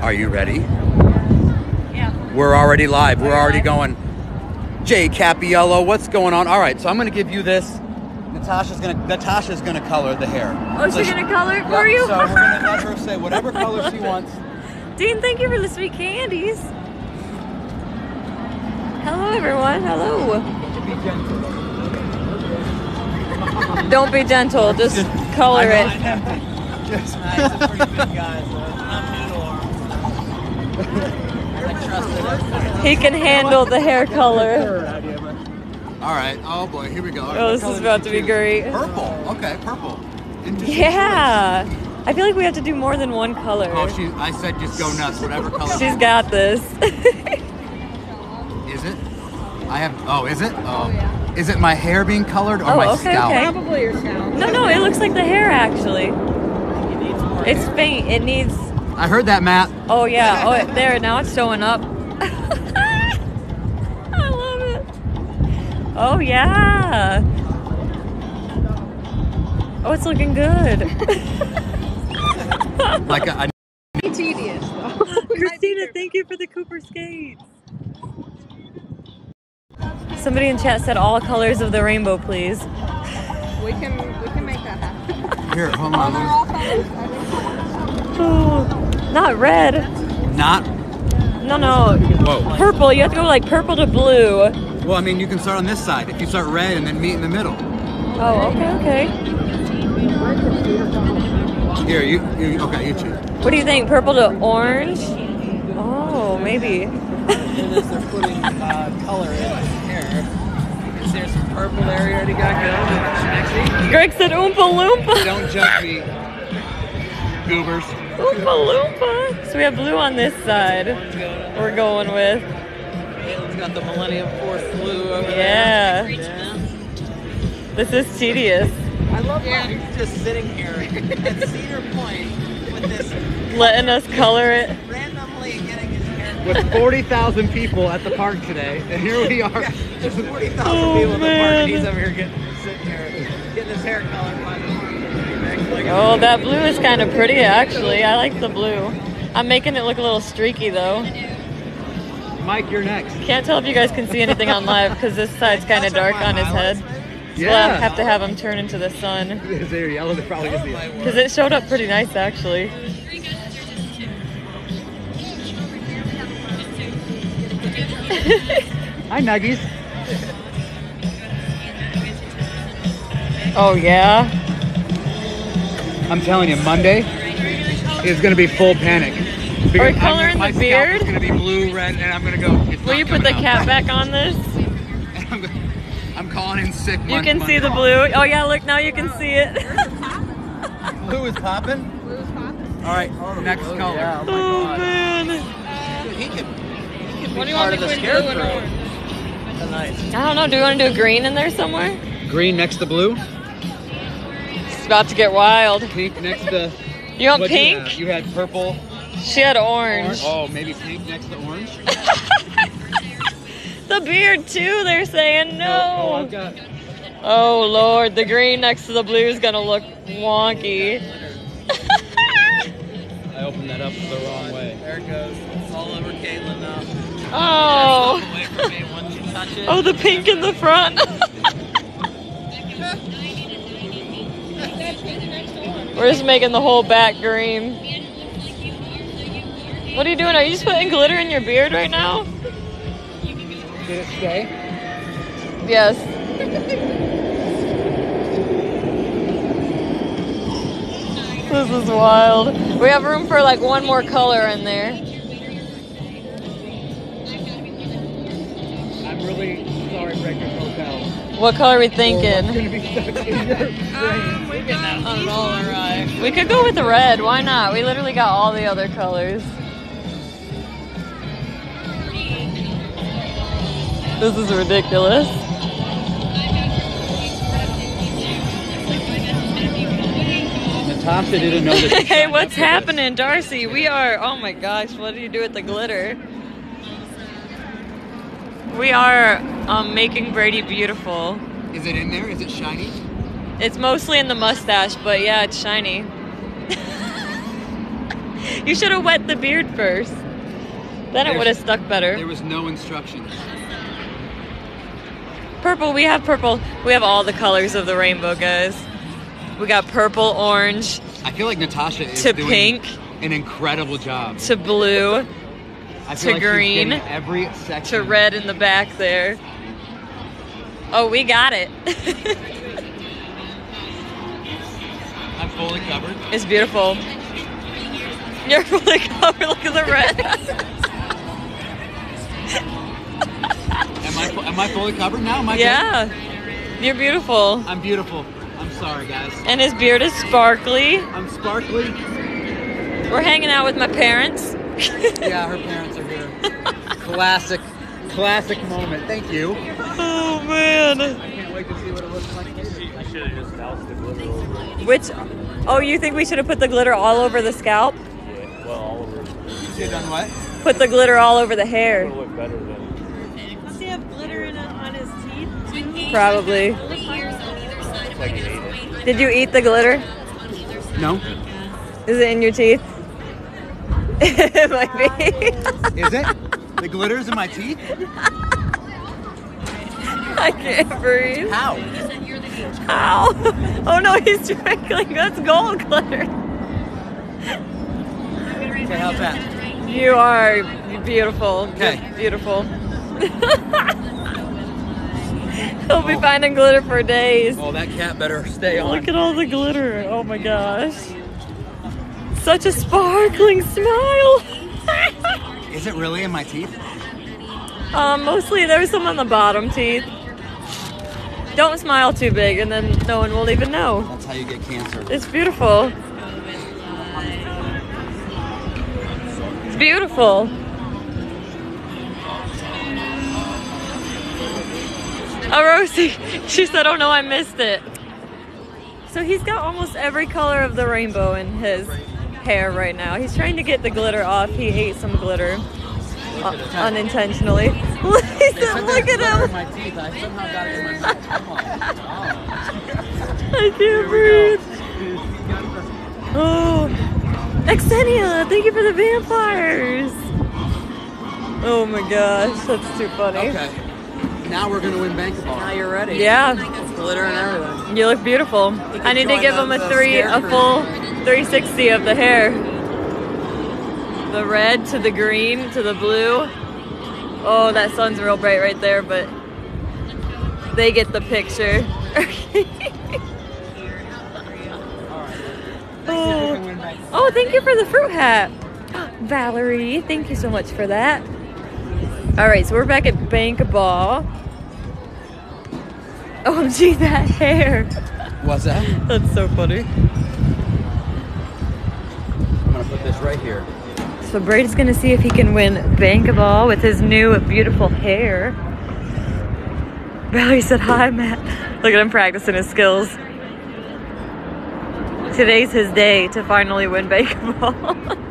Are you ready? Yeah. We're already live. We're already going. Jay Capiello, what's going on? All right, so I'm gonna give you this. Natasha's gonna Natasha's gonna color the hair. Oh, So she's she- gonna color it Yep, for you? So we're gonna let her say whatever color she wants. Dean, thank you for the sweet candies. Hello, everyone. Hello. Be gentle. Don't be gentle. Just color it. Just- He's a pretty big guy, so I'm new to arms. I trusted him. He can handle the hair color. All right. Oh boy, here we go. All right, Oh, this is about to be choose? great. Purple. Okay, purple. Interesting Yeah. I feel like we have to do more than one color. Oh, she. I said just go nuts. Whatever color. She's got this. Is it? I have. Oh, is it? Oh. Is it my hair being colored or Oh, my okay, scalp? okay. Probably your scalp. no, no, it looks like the hair actually. He needs more It's hair. faint. It needs. I heard that, Matt. Oh yeah. Oh, it- there. Now it's showing up. I love it. Oh yeah. Oh, it's looking good. Like a, a Be tedious though. Christina, thank you for the Cooper skates. Somebody in chat said all colors of the rainbow, please. We can we can make that happen. here. Hold they're on. all colors. Oh, not red. Not. No, no. Whoa. Purple. You have to go like purple to blue. Well, I mean, you can start on this side. If you start red and then meet in the middle. Oh, okay, okay. Here, you. you okay, you choose. What do you think? Purple to orange? Oh, maybe. In they're putting uh, color in his hair. You can see there's some purple there he already got going. Greg said Oompa Loompa. Don't judge me, goobers. Oompa Loompa. So we have blue on this side. We're going with. Caitlin's got the Millennium Force blue over Yeah. there. Yeah. This is tedious. I love how he's just sitting here at Cedar Point with this Letting us color it. randomly getting his hair. with 40,000 people at the park today, and here we are. There's 40,000 Oh, people at the park, and he's over here getting sitting here, getting his hair colored by the like, Oh, that blue is kind of pretty actually. I like the blue. I'm making it look a little streaky though. Mike, you're next. Can't tell if you guys can see anything on live because this side's kind of dark on his head. So we'll Yeah. have to have him turn into the sun Is there yellow? They're probably gonna see it. because it showed up pretty nice actually. Hi, Nuggies. Oh yeah. I'm telling you, Monday is gonna be full panic. Because I'm coloring gonna- my the beard? is gonna be blue, red, and I'm gonna go. Will you put the coming cap back on this? I'm, I'm calling in sick. You can see the blue. Oh yeah, look now you can see it. blue is popping. blue's popping. All right, next oh, color. yeah, oh my Oh God. man. Dude, he can, he can What be do you part want of the between blue and scarecrow orange? tonight. I don't know. Do you want to do a green in there somewhere? Green next to blue, It's about to get wild. pink next to. You want what'd you pink? You, had purple. She had orange. Oh, maybe pink next to orange. The beard too. They're saying Oh, no. I've got. Oh lord, the green next to the blue is gonna look wonky. I opened that up the wrong way. There it goes. It's all over Caitlin now. oh. Away from me once you touch it. Oh, the pink in the front. We're just making the whole back green. What are you doing? Are you just putting glitter in your beard right now? Did it stay? Yes. This is wild. We have room for like one more color in there. I'm really sorry, Breakfast Hotel. What color are we thinking? gonna be stuck in your brain. We're on it all right. We could go with the red. Why not? We literally got all the other colors. This is ridiculous. Natasha didn't know that. hey, what's happening, Darcy? We are. Oh my gosh, what do you do with the glitter? We are um, making Brady beautiful. Is it in there? Is it shiny? It's mostly in the mustache, but yeah, it's shiny. You should have wet the beard first. Then it would have stuck better. There was no instructions. Purple, we have purple. We have all the colors of the rainbow, guys. We got purple, orange, I feel like Natasha is To doing pink. an incredible job. to blue, to like green, every section. to red in the back there. Oh, we got it. I'm fully covered. it's beautiful. You're fully covered. Look at the red. Am I am I fully covered now? Am I good? yeah. You're beautiful. I'm beautiful. I'm sorry, guys. And his beard is sparkly. I'm sparkly. We're hanging out with my parents. Yeah, her parents. Classic, classic moment. Thank you. Oh man. I can't wait to see what it looks like later. Which Oh, you think we should have put the glitter all over the scalp? Yeah, well, all over. You done what? Put the glitter all over the hair. It look better than. Does he have glitter in it on his teeth? Probably. Did you eat the glitter? No. Is it in your teeth? It might be. Is it? The glitter's in my teeth? I can't breathe. How? Ow! Oh no, he's drinking. That's gold glitter. Okay, how's that? You are beautiful. Okay. You're beautiful. He'll be finding glitter for days. Oh, that cat better stay on. Look at all the glitter. Oh my gosh. Such a sparkling smile. Is it really in my teeth? um, mostly there's some on the bottom teeth. Don't smile too big and then no one will even know. That's how you get cancer. It's beautiful. It's beautiful. Oh, Rosie, she said, oh no, I missed it. So he's got almost every color of the rainbow in his hair right now. He's trying to get the glitter off. He ate some glitter uh, unintentionally. Look at him. my teeth. I somehow got it in my. Come on. I can't breathe. Oh, Exenia, thank you for the vampires. Oh my gosh, that's too funny. Okay. Now we're gonna win Bank Ball. Now you're ready. Yeah, Glitter and everything. you look beautiful. I need to give him a three, a full 360 of the hair. The red to the green to the blue. Oh, that sun's real bright right there, but they get the picture. oh. oh, thank you for the fruit hat. Valerie, thank you so much for that. All right, so we're back at Bank Ball. OMG, that hair. What's that? That's so funny. I'm gonna put this right here. So Brady's gonna see if he can win Bank Ball with his new beautiful hair. Valerie said, Hi, Matt. Look at him practicing his skills. Today's his day to finally win Bank Ball.